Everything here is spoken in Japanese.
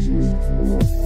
します。